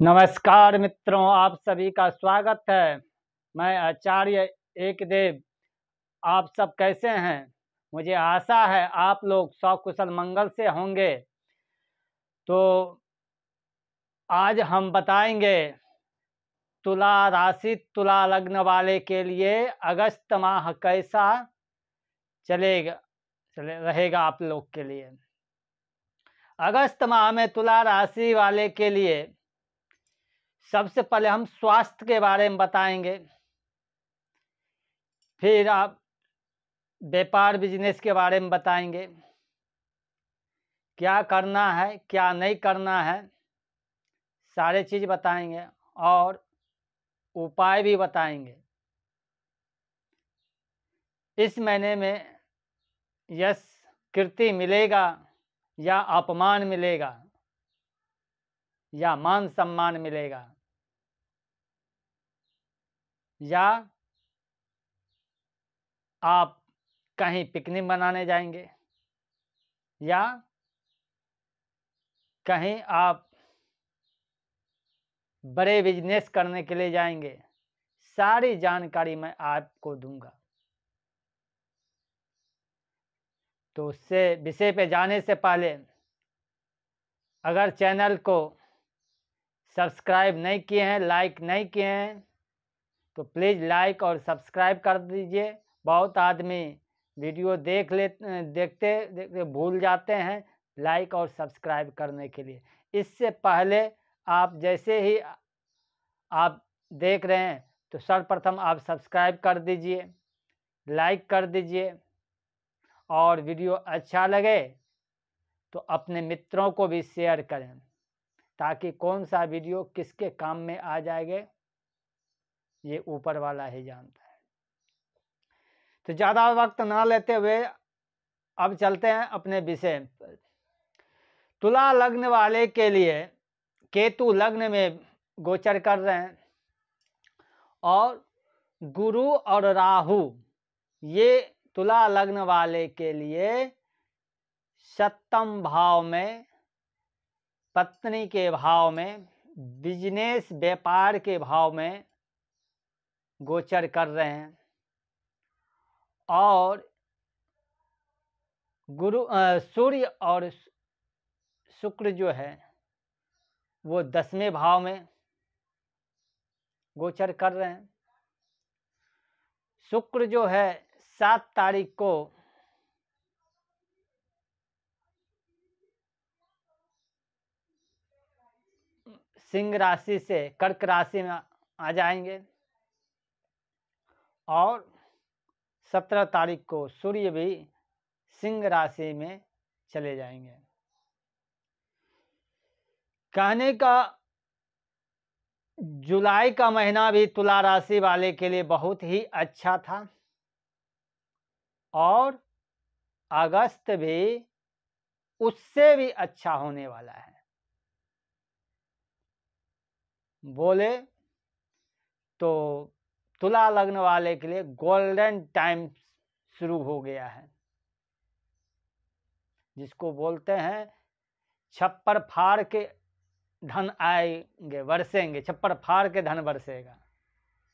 नमस्कार मित्रों, आप सभी का स्वागत है। मैं आचार्य एक देव आप सब कैसे हैं? मुझे आशा है आप लोग सकुशल मंगल से होंगे। तो आज हम बताएँगे तुला राशि, तुला लग्न वाले के लिए अगस्त माह कैसा चलेगा, चले, रहेगा आप लोग के लिए। अगस्त माह में तुला राशि वाले के लिए सबसे पहले हम स्वास्थ्य के बारे में बताएँगे। फिर आप व्यापार बिज़नेस के बारे में बताएँगे। क्या करना है, क्या नहीं करना है, सारे चीज़ बताएँगे और उपाय भी बताएँगे। इस महीने में यश, कीर्ति मिलेगा या अपमान मिलेगा? या मान सम्मान मिलेगा। या आप कहीं पिकनिक मनाने जाएँगे। या कहीं आप बड़े बिज़नेस करने के लिए जाएँगे। सारी जानकारी मैं आपको दूँगा। तो उससे, विषय पे जाने से पहले अगर चैनल को सब्सक्राइब नहीं किए हैं, लाइक नहीं किए हैं तो प्लीज़ लाइक और सब्सक्राइब कर दीजिए। बहुत आदमी वीडियो देख ले देखते देखते भूल जाते हैं लाइक और सब्सक्राइब करने के लिए। इससे पहले आप जैसे ही आप देख रहे हैं तो सर्वप्रथम आप सब्सक्राइब कर दीजिए, लाइक कर दीजिए और वीडियो अच्छा लगे तो अपने मित्रों को भी शेयर करें। ताकि कौन सा वीडियो किसके काम में आ जाएगा, ये ऊपर वाला ही जानता है। तो ज़्यादा वक्त ना लेते हुए अब चलते हैं अपने विषय पर। तुला लग्न वाले के लिए केतु लग्न में गोचर कर रहे हैं और गुरु और राहु, ये तुला लग्न वाले के लिए सप्तम भाव में पत्नी के भाव में, बिज़नेस व्यापार के भाव में गोचर कर रहे हैं। और गुरु सूर्य और शुक्र जो है, वो दसवें भाव में गोचर कर रहे हैं। शुक्र जो है, सात तारीख को सिंह राशि से कर्क राशि में आ जाएँगे। और सत्रह तारीख को सूर्य भी सिंह राशि में चले जाएँगे। कहने का जुलाई का महीना भी तुला राशि वाले के लिए बहुत ही अच्छा था। और अगस्त भी उससे भी अच्छा होने वाला है। बोले तो तुला लग्न वाले के लिए गोल्डन टाइम शुरू हो गया है। जिसको बोलते हैं, छप्पर फाड़ के धन आएँगे, बरसेंगे। छप्पर फाड़ के धन बरसेगा,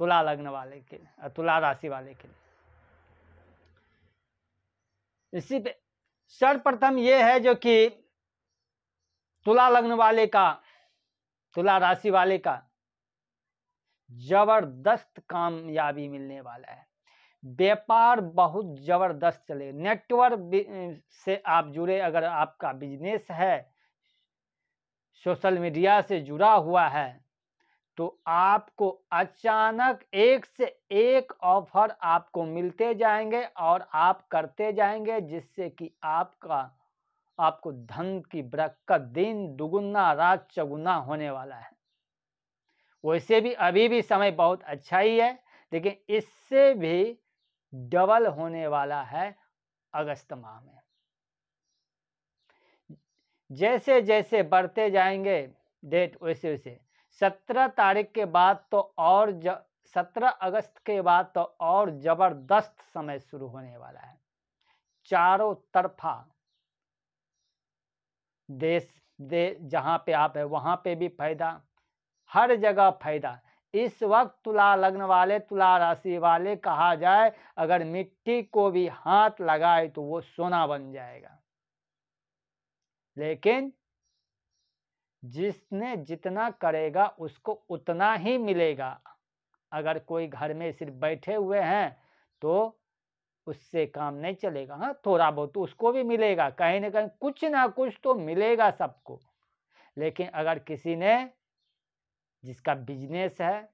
तुला लग्न वाले के, तुला राशि वाले के लिए। इसी पे, सर्वप्रथम ये है जो कि तुला लग्न वाले का तुला राशि वाले का ज़बरदस्त कामयाबी मिलने वाला है। व्यापार बहुत ज़बरदस्त चले। नेटवर्क से आप जुड़े, अगर आपका बिज़नेस है, सोशल मीडिया से जुड़ा हुआ है तो आपको अचानक एक से एक ऑफ़र आपको मिलते जाएँगे और आप करते जाएँगे, जिससे कि आपका आपको धन की बरकत दिन दुगुना, रात चौगुना होने वाला है। वैसे भी अभी भी समय बहुत अच्छा ही है, लेकिन इससे भी डबल होने वाला है अगस्त माह में। जैसे जैसे बढ़ते जाएँगे डेट वैसे वैसे सत्रह तारीख के बाद तो और सत्रह अगस्त के बाद तो और ज़बरदस्त समय शुरू होने वाला है। चारों तरफा देश, दे, जहाँ पे आप है, वहाँ पे भी फ़ायदा, हर जगह फ़ायदा। इस वक्त तुला लग्न वाले, तुला राशि वाले कहा जाए, अगर मिट्टी को भी हाथ लगाए तो वो सोना बन जाएगा। लेकिन जिसने जितना करेगा, उसको उतना ही मिलेगा। अगर कोई घर में सिर्फ़ बैठे हुए हैं तो उससे काम नहीं चलेगा। हाँ थोड़ा बहुत तो उसको भी मिलेगा, कहीं ना कहीं कुछ ना कुछ तो मिलेगा सबको। लेकिन अगर किसी ने, जिसका बिज़नेस है,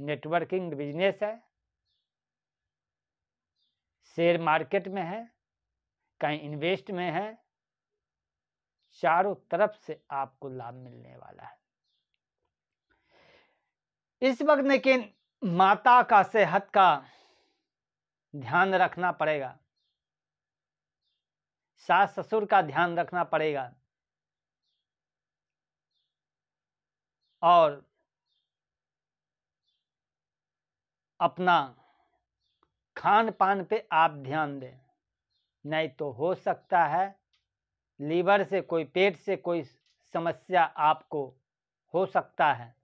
नेटवर्किंग बिज़नेस है, शेयर मार्केट में है, कहीं इन्वेस्ट में है, चारों तरफ़ से आपको लाभ मिलने वाला है। इस वक्त लेकिन माता का सेहत का ध्यान रखना पड़ेगा। सास ससुर का ध्यान रखना पड़ेगा। और अपना खान पान पे आप ध्यान दें। नहीं तो हो सकता है लीवर से कोई, पेट से कोई समस्या आपको हो सकता है।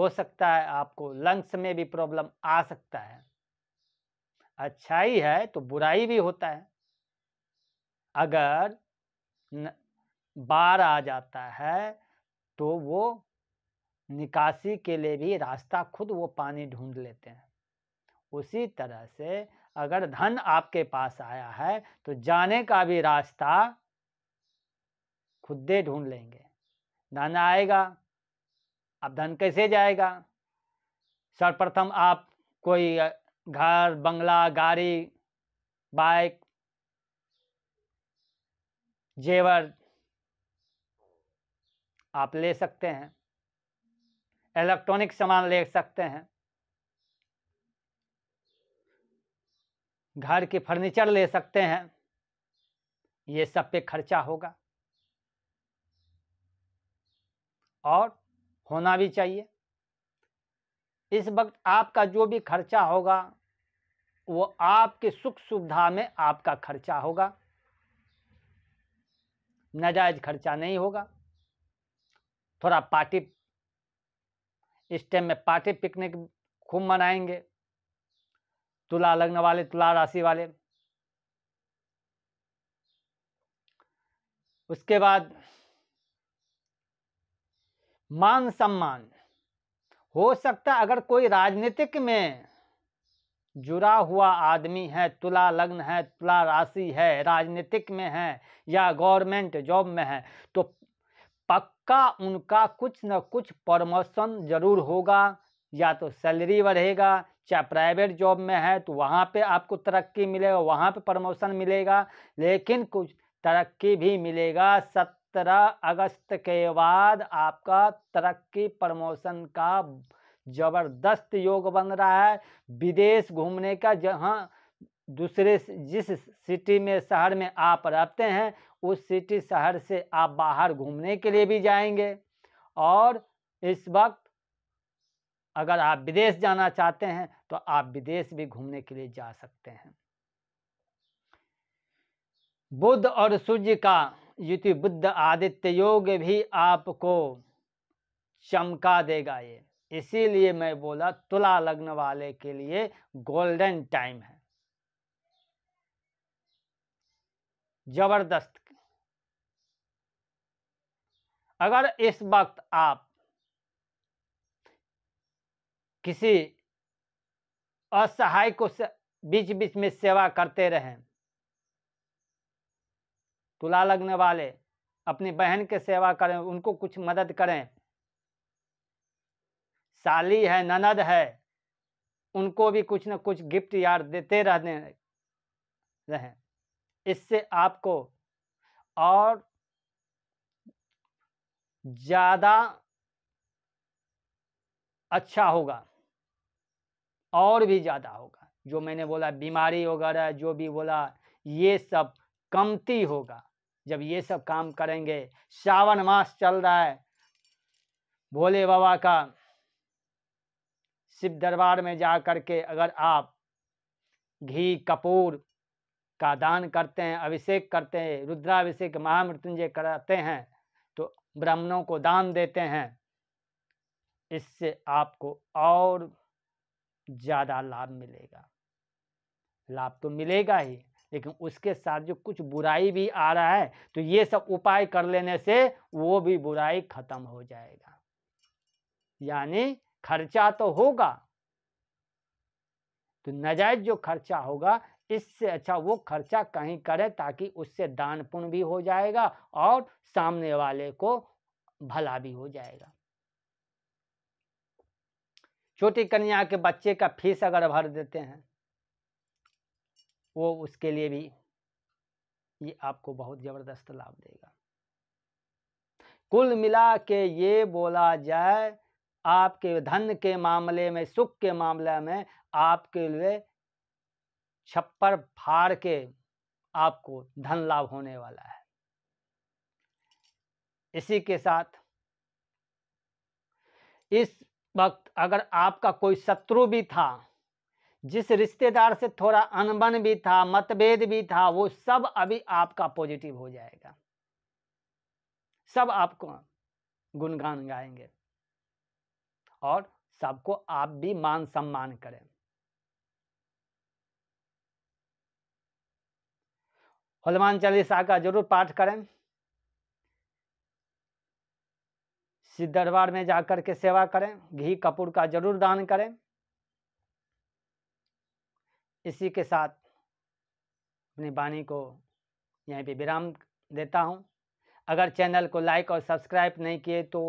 हो सकता है आपको लंग्स में भी प्रॉब्लम आ सकता है। अच्छाई है तो बुराई भी होता है। अगर बाढ़ आ जाता है तो वो निकासी के लिए भी रास्ता खुद वो पानी ढूंढ लेते हैं। उसी तरह से अगर धन आपके पास आया है तो जाने का भी रास्ता खुद दे ढूंढ लेंगे। धन आएगा। अब धन कैसे जाएगा? सर्वप्रथम आप कोई घर, बंगला, गाड़ी, बाइक, जेवर आप ले सकते हैं। इलेक्ट्रॉनिक सामान ले सकते हैं। घर के फर्नीचर ले सकते हैं। ये सब पे खर्चा होगा। और होना भी चाहिए। इस वक्त आपका जो भी खर्चा होगा, वो आपके सुख सुविधा में आपका खर्चा होगा। नाजायज खर्चा नहीं होगा। थोड़ा पार्टी, इस टाइम में पार्टी पिकनिक खूब मनाएँगे। तुला लगने वाले, तुला राशि वाले। उसके बाद मान सम्मान। हो सकता अगर कोई राजनीतिक में जुड़ा हुआ आदमी है, तुला लग्न है, तुला राशि है, राजनीतिक में है या गवर्नमेंट जॉब में है तो पक्का उनका कुछ न कुछ प्रमोशन ज़रूर होगा। या तो सैलरी बढ़ेगा, चाहे प्राइवेट जॉब में है तो वहाँ पे आपको तरक्की मिलेगा, वहाँ पे प्रमोशन मिलेगा, लेकिन कुछ तरक्की भी मिलेगा सत्रह अगस्त के बाद आपका तरक्की प्रमोशन का ज़बरदस्त योग बन रहा है। विदेश घूमने का जहाँ दूसरे जिस सिटी में, शहर में आप रहते हैं, उस सिटी शहर से आप बाहर घूमने के लिए भी जाएँगे। और इस वक्त अगर आप विदेश जाना चाहते हैं तो आप विदेश भी घूमने के लिए जा सकते हैं। बुद्ध और सूर्य का युति बुद्ध आदित्य योग भी आपको चमका देगा ये। इसीलिए मैं बोला, तुला लग्न वाले के लिए गोल्डन टाइम है। ज़बरदस्त। अगर इस वक्त आप किसी असहाय को बीच बीच में सेवा करते रहें तुला लगने वाले, अपनी बहन के सेवा करें, उनको कुछ मदद करें। साली है, ननद है, उनको भी कुछ न कुछ गिफ्ट यार देते रहने रहें। इससे आपको और ज़्यादा अच्छा होगा, और भी ज़्यादा होगा। जो मैंने बोला बीमारी वगैरह, जो भी बोला, ये सब कमती होगा। जब ये सब काम करेंगे सावन मास चल रहा है। भोले बाबा का शिव दरबार में जा कर के अगर आप घी, कपूर का दान करते हैं, अभिषेक करते हैं, रुद्राभिषेक, महामृत्युंजय कराते हैं तो ब्राह्मणों को दान देते हैं। इससे आपको और ज़्यादा लाभ मिलेगा। लाभ तो मिलेगा ही। लेकिन उसके साथ जो कुछ बुराई भी आ रहा है तो ये सब उपाय कर लेने से वो भी बुराई खत्म हो जाएगा। यानी खर्चा तो होगा। तो नजायज जो खर्चा होगा, इससे अच्छा वो खर्चा कहीं करे ताकि उससे दान पुण्य भी हो जाएगा और सामने वाले को भला भी हो जाएगा। छोटी कन्या के बच्चे का फ़ीस अगर भर देते हैं वो उसके लिए भी ये आपको बहुत ज़बरदस्त लाभ देगा। कुल मिला के ये बोला जाए, आपके धन के मामले में, सुख के मामले में, आपके लिए छप्पर फाड़ के आपको धन लाभ होने वाला है। इसी के साथ इस वक्त अगर आपका कोई शत्रु भी था जिस रिश्तेदार से थोड़ा अनबन भी था, मतभेद भी था, वो सब अभी आपका पॉजिटिव हो जाएगा। सब आपको गुणगान गाएँगे। और सबको आप भी मान सम्मान करें। हनुमान चालीसा का ज़रूर पाठ करें। सिद्ध दरबार में जाकर के सेवा करें। घी कपूर का ज़रूर दान करें। इसी के साथ अपनी वाणी को यहीं पे विराम देता हूँ। अगर चैनल को लाइक और सब्सक्राइब नहीं किए तो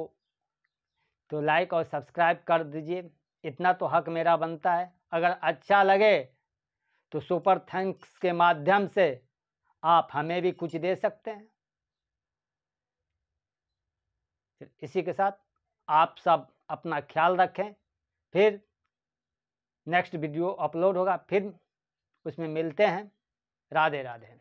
तो लाइक और सब्सक्राइब कर दीजिए। इतना तो हक मेरा बनता है। अगर अच्छा लगे तो सुपर थैंक्स के माध्यम से आप हमें भी कुछ दे सकते हैं। इसी के साथ आप सब अपना ख्याल रखें। फिर नेक्स्ट वीडियो अपलोड होगा फिर उसमें मिलते हैं। राधे राधे।